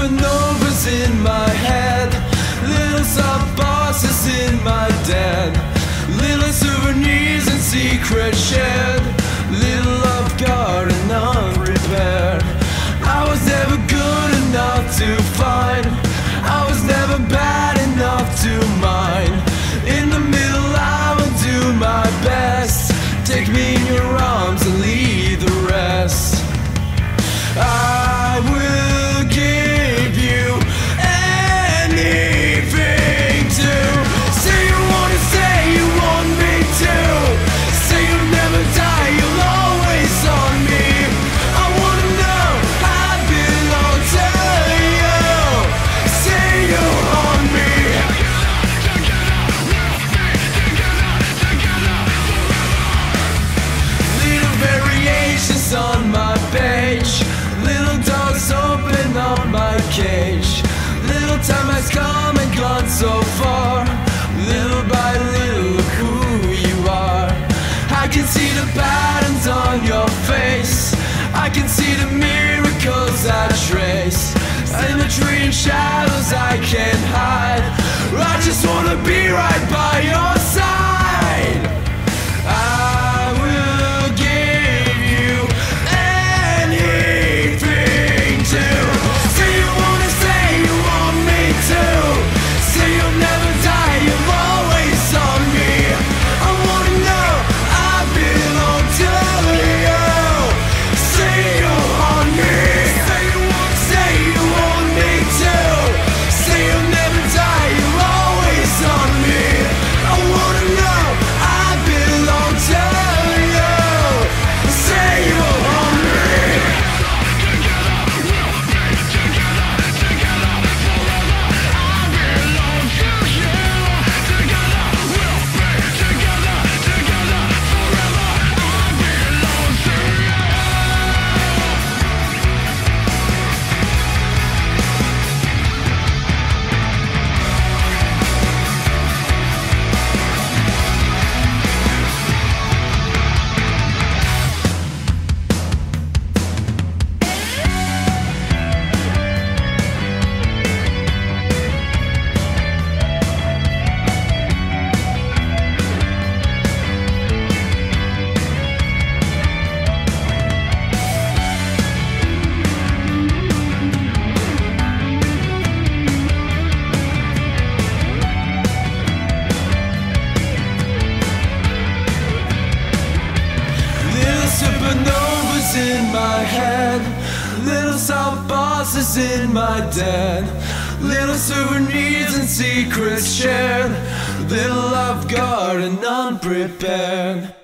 supernovas in my head, little soft bosses in my den, little souvenirs and secret shared, time has come and gone so far. Little by little, look who you are. I can see the patterns on your face. I can see the miracles I trace. Imagery and shadows I can't hide. I just wanna be right by your supernovas in my head, little soft bosses in my den, little souvenirs and secrets shared, little love garden unprepared.